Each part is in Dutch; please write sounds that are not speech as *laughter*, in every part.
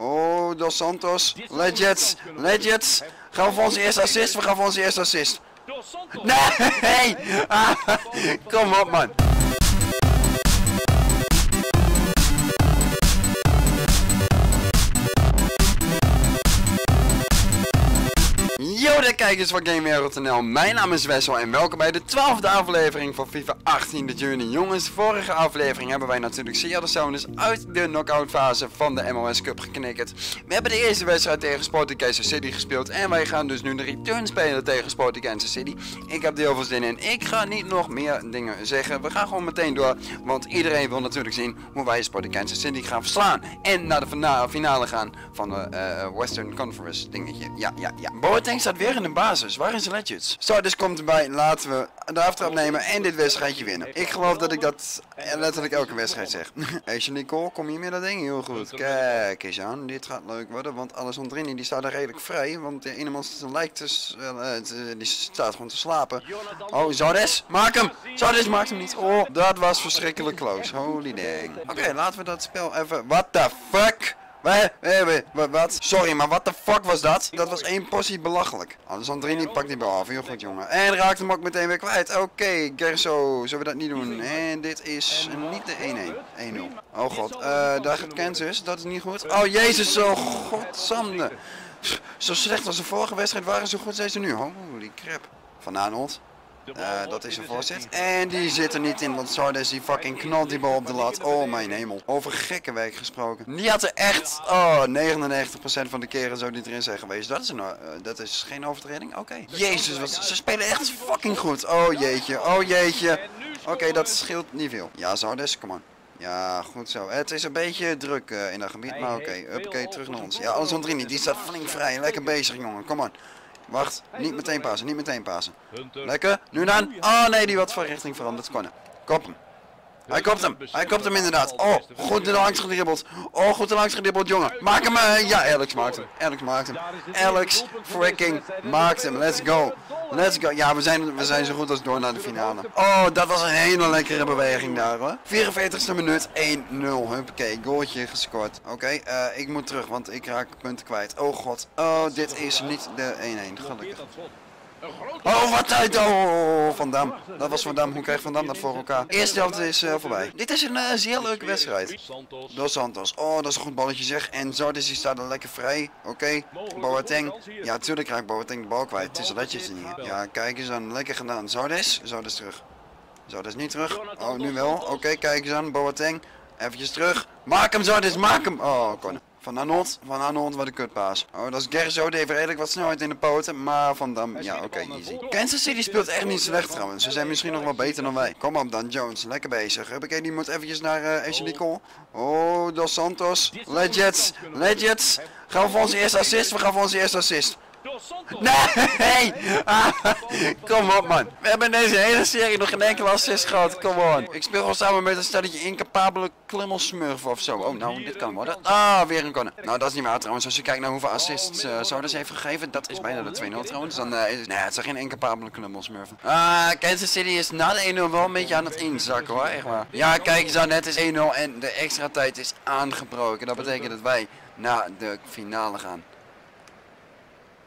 Oh, Dos Santos. Legends. Legends. Gaan we voor onze eerste assist? We gaan voor onze eerste assist. Nee! *laughs* Ah, kom op, man. De kijkers van GameWereld.nl, mijn naam is Wessel en welkom bij de twaalfde aflevering van FIFA 18 juni. Jongens, vorige aflevering hebben wij natuurlijk Seattle Sounders uit de knockout fase van de MLS Cup geknikkerd. We hebben de eerste wedstrijd tegen Sporting Kansas City gespeeld en wij gaan dus nu de return spelen tegen Sporting Kansas City. Ik heb er heel veel zin in, ik ga niet nog meer dingen zeggen, we gaan gewoon meteen door, want iedereen wil natuurlijk zien hoe wij Sporting Kansas City gaan verslaan. En naar de finale gaan van de uh, Western Conference dingetje. Ja, ja, ja. Boateng staat weer in basis. Waar is Legends? Zo, dus komt erbij. Laten we de aftrap nemen en dit wedstrijdje winnen. Ik geloof dat ik dat letterlijk elke wedstrijd zeg. *laughs* Eesje Nicole, kom je met dat ding? Heel goed. Kijk eens aan. Dit gaat leuk worden. Want Alessandrini die staat er redelijk vrij. Want de ene man lijkt dus, uh, die staat gewoon te slapen. Oh, Zardes, maak hem! Zardes maakt hem niet. Oh, dat was verschrikkelijk close. Holy dang. Oké, laten we dat spel even... What the fuck? Wat? Sorry, maar wat de fuck was dat? Dat was één portie belachelijk. Alessandrini pakt die bal af. Heel goed, jongen. En raakt hem ook meteen weer kwijt. Oké, Gerso. Zullen we dat niet doen? En dit is niet de 1-1. 1-0. Oh god. Uh, daar gaat Kansas. Dat is niet goed. Oh jezus, zo godzamde. Zo slecht als de vorige wedstrijd waren, zo goed zijn ze nu. Holy crap. Van Arnold. Uh, dat is een voorzet. En die zit er niet in, want Sardes die fucking knalt die bal op de lat. Oh mijn hemel. Over gekke werk gesproken. Die had er echt, oh 99% van de keren zo niet erin zijn geweest. Dat is, een, uh, dat is geen overtreding? Oké. Jezus, wat, ze spelen echt fucking goed. Oh jeetje, oh jeetje. Oké, dat scheelt niet veel. Ja, Sardes, kom on. Ja, goed zo. Het is een beetje druk uh, in dat gebied, maar oké. Okay. Terug naar ons. Ja, Alessandrini, die staat flink vrij. Lekker bezig, jongen. Kom on. Wacht, niet meteen pasen, niet meteen pasen. Lekker, nu dan. Oh nee, die wat van richting veranderd. Konnen. Kop hem. Hij kopt hem. Hij kopt hem inderdaad. Oh, goed er langs gedribbeld. Oh, goed er langs gedribbeld, jongen. Maak hem. Uh, ja, Alex maakt hem. Alex maakt hem. Alex freaking maakt hem. Let's go. Let's go. Ja, we zijn, we zijn zo goed als door naar de finale. Oh, dat was een hele lekkere beweging daar hoor. 44ste minuut. 1-0. Huppakee. Goaltje gescoord. Oké, okay, uh, ik moet terug, want ik raak punten kwijt. Oh god. Oh, dit is niet de 1-1. Gelukkig. Oh, wat uit! Oh, Van Dam. Dat was Van Dam. Hoe krijgt Van Dam dat voor elkaar? Eerste helft is uh, voorbij. Dit is een uh, zeer leuke wedstrijd. Dos Santos. Oh, dat is een goed balletje zeg. En Zardis die staat er lekker vrij. Oké. Okay. Boateng. Ja, natuurlijk krijgt Boateng de bal kwijt. Het is een netjes niet. Ja, kijk eens aan. Lekker gedaan. Zardis. Zardis terug. Zardis niet terug. Oh, nu wel. Oké, kijk eens aan. Boateng. Eventjes terug. Maak hem Zardis. Maak hem. Oh, kon. Van Arnold, van Arnold, wat een kutpaas. Oh, dat is Gerzo, die heeft redelijk wat snelheid in de poten, maar Van Dam, ja oké, easy. Kansas City speelt echt niet slecht trouwens, ze zijn misschien nog wel beter dan wij. Kom op dan, Jones, lekker bezig. Huppakee, die moet eventjes naar uh, Ashley Nicole. Oh, Dos Santos, Legends, Legends. Gaan we voor onze eerste assist, we gaan voor onze eerste assist. Nee! Ah, kom op man. We hebben in deze hele serie nog geen enkele assist gehad. Kom on. Ik speel gewoon samen met een stelletje incapabele klimmelsmurf of zo. Oh nou, dit kan worden. Ah, weer een corner. Nou, dat is niet meer trouwens. Als je kijkt naar hoeveel assists uh, Zouders heeft gegeven, dat is bijna de 2-0 trouwens. Dan uh, is nee, het zijn geen incapabele klimmelsmurfen. Ah, Kansas City is na de 1-0 wel een beetje aan het inzakken hoor, echt waar. Ja, kijk net is 1-0 en de extra tijd is aangebroken. Dat betekent dat wij naar de finale gaan.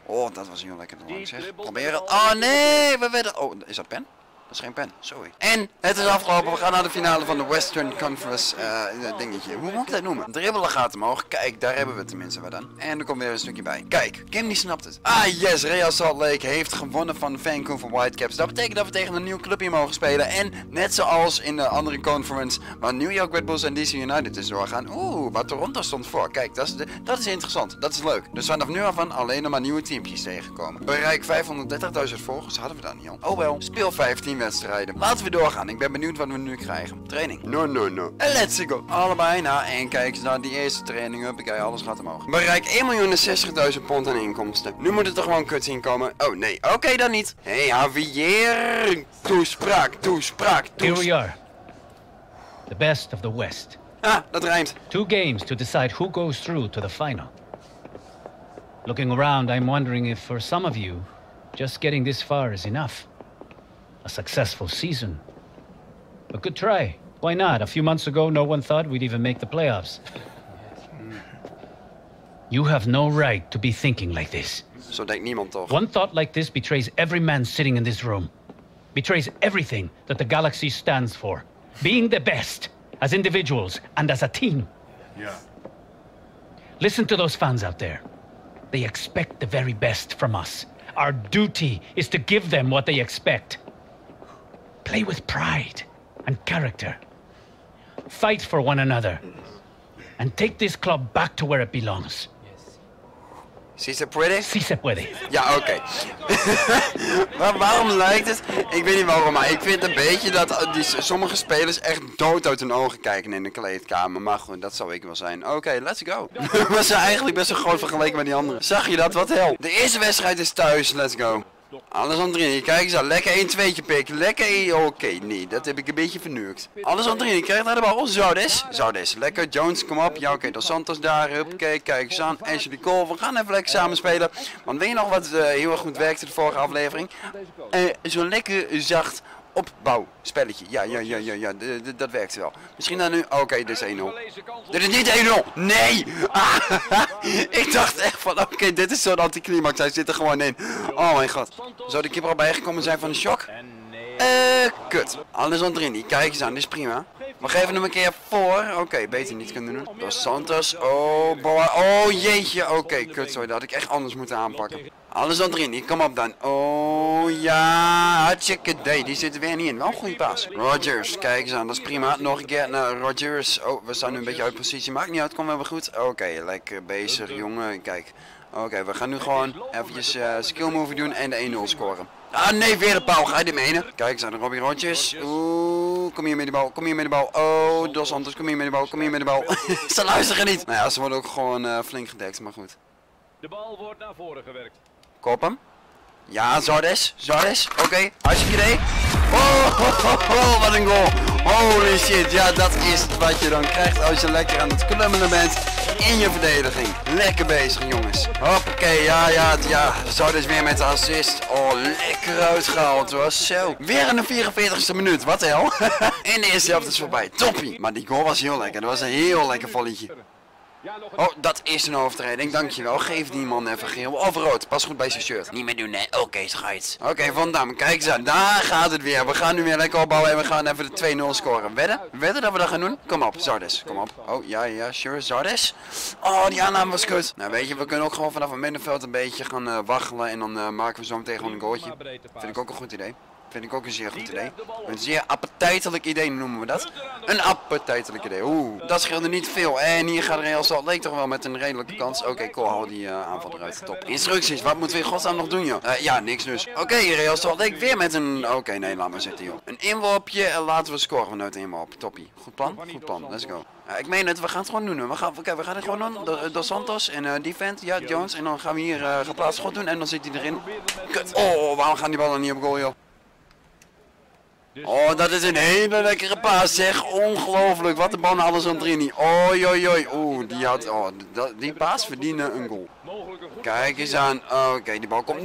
Oh, dat was heel lekker lang zeg. Proberen. Oh nee, we werden... Oh, is dat pen? Dat is geen pen, sorry. En het is afgelopen, we gaan naar de finale van de Western Conference uh, dingetje. Hoe moet ik dat noemen? Dribbelen gaat omhoog. Kijk, daar hebben we tenminste wat aan. En er komt weer een stukje bij. Kijk, Kim die snapt het. Ah yes, Real Salt Lake heeft gewonnen van Vancouver Whitecaps. Dat betekent dat we tegen een nieuw clubje mogen spelen. En net zoals in de andere conference, waar New York Red Bulls en DC United is doorgaan. Oeh, wat Toronto stond voor. Kijk, dat is, de, dat is interessant. Dat is leuk. Dus vanaf nu af aan alleen nog maar nieuwe teampjes tegenkomen. Bereik 530.000 volgers hadden we dan niet al. Oh wel, speel 15 wedstrijden. Laten we doorgaan. Ik ben benieuwd wat we nu krijgen. Training. No, no, no. En let's go. Allebei na en kijk eens naar die eerste training. Huppakee, alles gaat omhoog. Bereik 1.060.000 pond aan inkomsten. Nu moet het er gewoon kut zien komen. Oh nee, oké dan niet. Hey Javier. Toespraak, toespraak, toespraak. Here we are. The best of the West. Ah, dat rijmt. Two games to decide who goes through to the final. Looking around, I'm wondering if for some of you, just getting this far is enough. A successful season. A good try. Why not? A few months ago, no one thought we'd even make the playoffs. You have no right to be thinking like this. Zo denkt niemand toch. One thought like this betrays every man sitting in this room, betrays everything that the galaxy stands for. Being the best, as individuals and as a team. Ja. Listen to those fans out there. They expect the very best from us. Our duty is to give them what they expect. Play with pride and character. Fight for one another. And take this club back to where it belongs. Si se puede? Si se puede. Ja, oké. *laughs* maar waarom lijkt het? Ik weet niet waarom, maar ik vind een beetje dat die, sommige spelers echt dood uit hun ogen kijken in de kleedkamer. Maar goed, dat zou ik wel zijn. Oké, let's go. *laughs* We zijn eigenlijk best wel groot vergeleken met die anderen. Zag je dat? Wat hel. De eerste wedstrijd is thuis, let's go. Alles aan drie. Kijk eens aan. Lekker 1 2 pik. Lekker 1. Oké, nee, dat heb ik een beetje vernukt. Alles aan drie. Krijgt naar de bal. Zoudis. Zoudis. Lekker. Jones, kom op. Ja, oké. Dos Santos daar. Huppakee. Kijk eens aan. Ashley Cole. We gaan even lekker samen spelen. Want weet je nog wat uh, heel erg goed werkte de vorige aflevering? Uh, Zo'n lekker zacht opbouwspelletje. Ja, ja, ja, ja, ja, dat werkt wel. Misschien dan nu... Oké, okay, dit is 1-0. Dit is niet 1-0! Nee! Ah, *laughs* ik dacht echt van, oké, okay, dit is zo'n anticlimax. Hij zit er gewoon in. Oh mijn god. Zou de keeper al bijgekomen zijn van de shock? Eh, kut. Alles Andrini, kijk eens aan, dit is prima. We geven hem een keer voor. Oké, okay, beter niet kunnen doen. Dos Santos. Oh, boy. Oh, jeetje. Oké, kut, sorry. Dat had ik echt anders moeten aanpakken. Alles Andrini, kom op dan. Oh, ja. Hartstikke day. Die zit er weer niet in. Wel een goede paas. Rogers, kijk eens aan. Dat is prima. Nog een keer naar Rogers. Oh, we staan nu een beetje uit positie. Maakt niet uit, komen we goed. Oké, lekker bezig, jongen. Kijk. Oké, we gaan nu gewoon eventjes uh, skill move doen en de 1-0 scoren. Ah nee, weer de pauw. Ga je dit menen? Kijk, zijn er Robbie Rondjes. Oeh, kom hier met de bal. Kom hier met de bal. Oh, Dos Santos, kom hier met de bal. Kom hier met de bal. *laughs* ze luisteren niet. Nou ja, ze worden ook gewoon uh, flink gedekt, maar goed. De bal wordt naar voren gewerkt. Kop hem. Ja, Zardes. Zardes. Oké, okay. hartstikke idee. Oh, wat een goal. Holy shit. Ja, dat is wat je dan krijgt als je lekker aan het klummelen bent in je verdediging. Lekker bezig, jongens. Hoppakee, ja, ja, ja. Zardes weer met de assist. Oh, lekker uitgehaald hoor. Zo. Weer in de 44ste minuut. Wat de hel. *laughs* in de eerste helft is voorbij. Toppie. Maar die goal was heel lekker. Dat was een heel lekker volletje. Oh, dat is een overtreding. Dankjewel. Geef die man even geel. Of rood. Pas goed bij zijn shirt. Niet meer doen, nee. Oké, okay, scheids. Oké, okay, Van Dam. Kijk eens aan. Daar gaat het weer. We gaan nu weer lekker opbouwen en we gaan even de 2-0 scoren. Wedden? Wedden dat we dat gaan doen? Kom op, Zardes. Kom op. Oh, ja, ja, sure. Zardes. Oh, die aanname was kut. Nou, weet je, we kunnen ook gewoon vanaf het middenveld een beetje gaan uh, waggelen. En dan uh, maken we zo meteen gewoon een goaltje. Vind ik ook een goed idee. Vind ik ook een zeer goed idee. Een zeer appetijtelijk idee noemen we dat. Een appetijtelijk idee. Oeh, dat scheelde niet veel. En hier gaat Real Salt Lake toch wel met een redelijke kans. Oké, okay, cool, hou die uh, aanval eruit. Top. Instructies, wat moeten we in godsnaam nog doen, joh? Uh, ja, niks dus. Oké, okay, Real Salt Lake weer met een... Oké, okay, nee, laat maar zitten, joh. Een inworpje en laten we scoren vanuit een inworp. Toppie. Goed plan? Goed plan. Let's go. Ja, ik meen het, we gaan het gewoon doen. We gaan, kijk, we gaan het gewoon doen. Dos Santos en uh, Defend, ja, Jones. En dan gaan we hier geplaatst goed doen en dan zit hij erin. Kut. Oh, waarom gaan die ballen niet op goal, joh? Oh, dat is een hele lekkere paas, zeg. Ongelooflijk. Wat een bal naar alles aan Trini. Oi, oi, oi. Oeh, die had... Oh, die paas verdiende een goal. Kijk eens aan. Oké, okay, die bal komt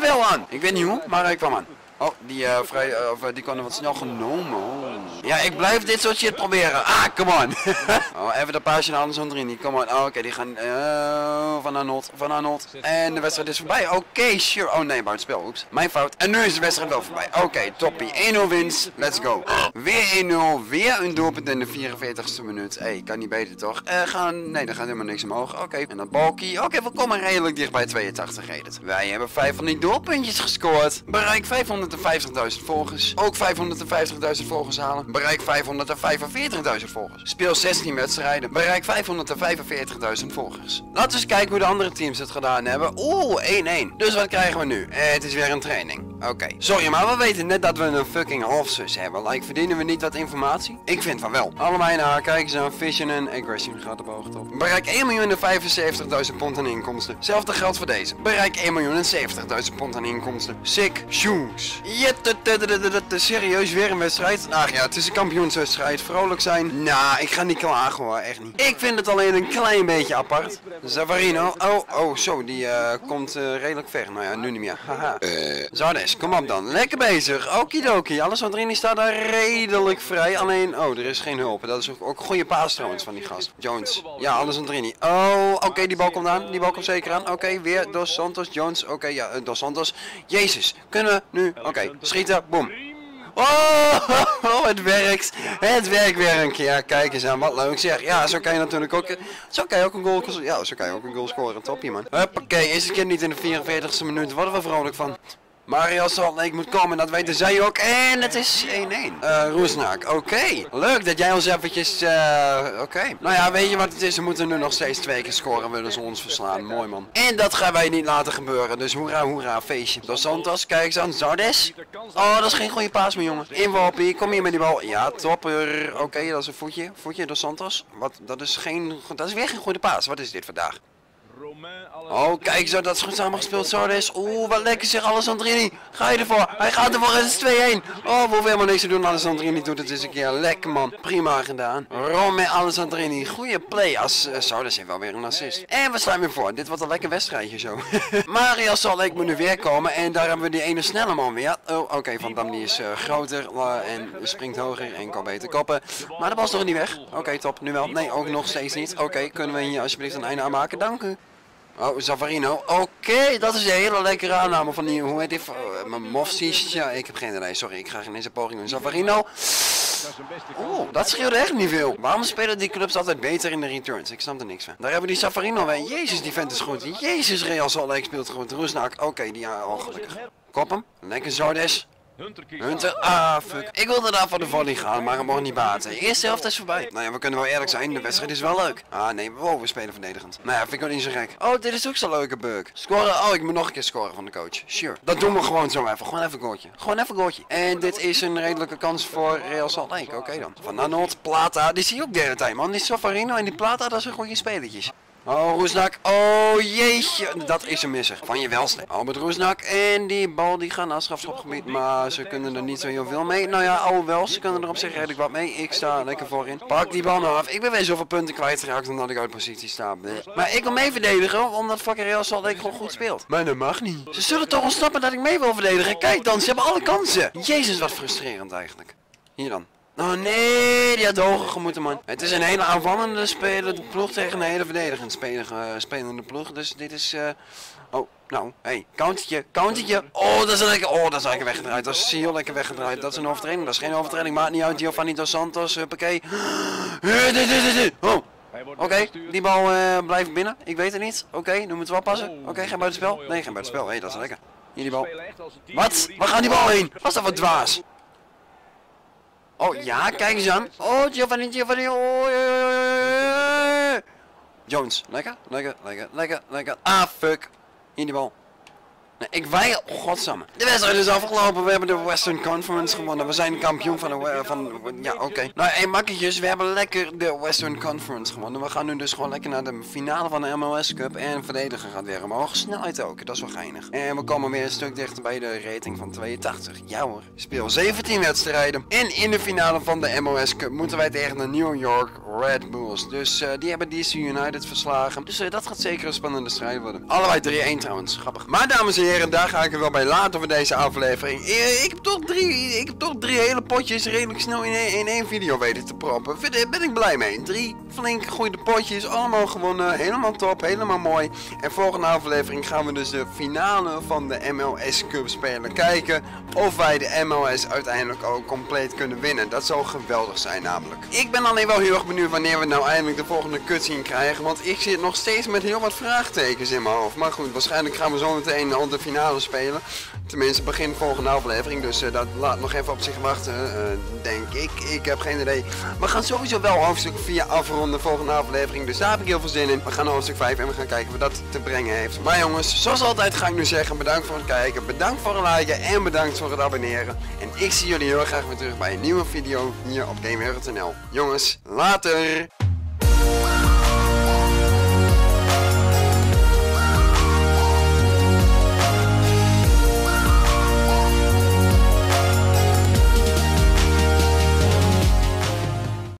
wel aan. Ik weet niet hoe, maar hij kwam aan. Oh, die, uh, vrij, uh, die kon wat snel genomen. Ja, ik blijf dit soort shit proberen. Ah, come on. *laughs* oh, even de paasje naar Anderson erin. Come on. Oh, Oké, die gaan uh, van Arnold. Van Arnold. En de wedstrijd is voorbij. Oké, sure. Oh nee, buitenspel. Oeps. Mijn fout. En nu is de wedstrijd wel voorbij. Oké, okay, toppie. 1-0 winst. Let's go. Weer 1-0. Weer een doelpunt in de 44ste minuut. Hé, hey, kan niet beter toch? Gaan... Nee, er gaat helemaal niks omhoog. Oké. En dan Balky. Oké, we komen redelijk dicht bij 82 redelijk. Wij hebben 5 van die doelpuntjes gescoord. Bereik 500. 550.000 volgers. Ook 550.000 volgers halen. Bereik 545.000 volgers. Speel 16 wedstrijden. Bereik 545.000 volgers. Laten we eens kijken hoe de andere teams het gedaan hebben. Oeh, 1-1. Dus wat krijgen we nu? Eh, het is weer een training. Oké. Okay. Sorry, maar we weten net dat we een fucking halfzus hebben. Like, verdienen we niet wat informatie? Ik vind van wel. Allebei naar kijken eens aan Vision en Aggression gaat op hoogte op. Bereik 1.075.000 pond aan inkomsten. Hetzelfde geldt voor deze. Bereik 1.070.000 pond aan inkomsten. Sick shoes. Serieus weer een wedstrijd? Ach ja, het is een kampioenswedstrijd. Vrolijk zijn? Nou, ik ga niet klagen hoor, echt niet. Ik vind het alleen een klein beetje apart. Zavarino. Oh, oh, zo, die uh, komt uh, redelijk ver. Nou ja, nu niet meer. Haha. Uh, Zardes. Kom op dan. Lekker bezig. Okidoki. Alessandrini staat daar redelijk vrij. Alleen, oh, er is geen hulp. Dat is ook, ook goede paas trouwens van die gast. Jones. Ja, Alessandrini. Oh, oké, die bal komt aan. Die bal komt zeker aan. Oké, weer Dos Santos. Jones. Oké, ja, uh, Dos Santos. Jezus. Kunnen we nu? Oké, schieten. Boom. Oh, *laughs* oh, het werkt. Het werkt weer een keer. Kijk eens aan, wat leuk zeg. Ja, zo kan je natuurlijk ook, zo kan je ook een goal, ja, zo kan je ook een goal scoren. Topje man. Huppakee, is het kind niet in de 44ste minuut. Worden we vrolijk van. Mario Salt Lake moet komen, dat weten zij ook. En het is 1-1. Uh, Roesnaak, oké. Leuk dat jij ons eventjes... Uh, oké. Nou ja, weet je wat het is? We moeten nu nog steeds twee keer scoren. Willen ze ons verslaan. Mooi man. En dat gaan wij niet laten gebeuren. Dus hoera, hoera, feestje. Dos Santos, kijk eens aan. Zardes. Oh, dat is geen goede paas meer, jongen. Inworpie, kom hier met die bal. Ja, topper. Oké, dat is een voetje. Voetje, Dos Santos. Wat, dat is geen... Dat is weer geen goede paas. Wat is dit vandaag? Oh, kijk zo, dat is goed samengespeeld. Sardes. Oeh, wat lekker zeg, Alessandrini. Ga je ervoor? Hij gaat ervoor, het is 2-1. Oh, we hoeven helemaal niks te doen. Alessandrini doet het eens een keer. Lekker man. Prima gedaan. Rome Alessandrini. Goede play. Als uh, Sardes heeft wel weer een assist. En we staan weer voor. Dit wordt een lekker wedstrijdje zo. *laughs* Mario zal ik moet nu weer komen. En daar hebben we die ene snelle man weer. Oh, oké, Van Dam die is uh, groter uh, en springt hoger en kan beter koppen. Maar de bal is toch niet weg? Oké, top. Nu wel. Nee, ook nog steeds niet. Oké, kunnen we hier alsjeblieft een einde aan maken? Dank u. Oh, Zavarino. Oké, dat is een hele lekkere aanname van die, hoe heet die? Uh, Mofsies. Ja, ik heb geen idee. Sorry, ik ga geen deze poging doen. Zavarino. Oeh, dat scheelde echt niet veel. Waarom spelen die clubs altijd beter in de returns? Ik snap er niks van. Daar hebben we die Safarino bij. Jezus, die vent is goed. Jezus, Real Salt speelt goed. Roesnak. Oké, die ja, oh, gelukkig. Kop hem. Lekker Zardes. Hunter, ah fuck. Ik wilde daar voor de volley gaan, maar het mocht niet baten. De eerste helft is voorbij. Nou ja, we kunnen wel eerlijk zijn, de wedstrijd is wel leuk. Ah nee, wow, we spelen verdedigend. Nou ja, vind ik ook niet zo gek. Oh, dit is ook zo'n leuke bug. Scoren, oh, ik moet nog een keer scoren van de coach. Sure. Dat doen we gewoon zo even. Gewoon even een goaltje. Gewoon even een goaltje. En dit is een redelijke kans voor Real Salt Lake. Oké dan. Van Nanot, Plata, die zie je ook de hele tijd man. Die Sofarino en die Plata, dat zijn goede spelertjes. Oh, Roesnak. Oh, jeetje. Dat is een misser. Van je welste. Albert Roesnak. En die bal die gaat naar strafschopgebied. Maar ze kunnen er niet zo heel veel mee. Nou ja, oh wel. Ze kunnen er op zich redelijk wat mee. Ik sta lekker voorin. Pak die bal nou af. Ik ben weer zoveel punten kwijtgeraakt omdat ik uit positie sta. Maar ik wil mee verdedigen. Omdat fucking Real Salt ik gewoon goed speelt. Maar dat mag niet. Ze zullen toch ontsnappen dat ik mee wil verdedigen. Kijk dan. Ze hebben alle kansen. Jezus, wat frustrerend eigenlijk. Hier dan. Oh nee, die had hoger gemoeten man. Het is een hele aanvallende speler, de ploeg tegen een hele verdedigend spelende, spelende ploeg. Dus dit is... Uh... Oh, nou, hey, countertje, countertje. Oh, dat is lekker, oh, dat is lekker weggedraaid. Dat is heel lekker weggedraaid. Dat is een overtreding, dat is geen overtreding. Maakt niet uit, Giovanni Dos Santos, huppakee. Oh. Oké, okay, die bal uh, blijft binnen. Ik weet het niet. Oké, okay, nu moeten we oppassen. Oké, okay, geen buitenspel. Nee, geen buitenspel. Hé, hey, dat is lekker. Hier die bal. Wat? Waar gaat die bal heen? Was dat wat dwaas? Oh ja, kijk eens aan. Oh, Giovanni, Giovanni. Oh, Jones, lekker, lekker, lekker, lekker, lekker. Ah, fuck. Hier die bal. Nee, ik wij, oh. De wedstrijd is afgelopen, we hebben de Western Conference gewonnen. We zijn kampioen van de, van, ja oké. Nou, hey makketjes, we hebben lekker de Western Conference gewonnen. We gaan nu dus gewoon lekker naar de finale van de MLS Cup. En verdedigen gaat weer omhoog. Snelheid ook, dat is wel geinig. En we komen weer een stuk dichter bij de rating van 82. Ja hoor, speel 17 wedstrijden. En in de finale van de MLS Cup moeten wij tegen de New York Red Bulls. Dus uh, die hebben DC United verslagen. Dus uh, dat gaat zeker een spannende strijd worden. Allebei 3-1 trouwens, grappig. Maar dames en heren heren, daar ga ik er wel bij laten voor deze aflevering. Eh, ik heb toch drie, ik heb toch drie hele potjes redelijk snel in in één video weten te proppen. Daar ben ik blij mee. Drie flink goede potjes, allemaal gewonnen, helemaal top, helemaal mooi. En volgende aflevering gaan we dus de finale van de MLS Cup spelen. Kijken of wij de MLS uiteindelijk ook compleet kunnen winnen. Dat zou geweldig zijn namelijk. Ik ben alleen wel heel erg benieuwd wanneer we nou eindelijk de volgende cutscene krijgen. Want ik zit nog steeds met heel wat vraagtekens in mijn hoofd. Maar goed, waarschijnlijk gaan we zo meteen al finale spelen. Tenminste, begin volgende aflevering. Dus uh, dat laat nog even op zich wachten, uh, denk ik. Ik heb geen idee. We gaan sowieso wel hoofdstuk 4 afronden volgende aflevering. Dus daar heb ik heel veel zin in. We gaan naar hoofdstuk 5 en we gaan kijken wat dat te brengen heeft. Maar jongens, zoals altijd ga ik nu zeggen, bedankt voor het kijken. Bedankt voor het liken en bedankt voor het abonneren. En ik zie jullie heel graag weer terug bij een nieuwe video hier op GameHero.nl. Jongens, later!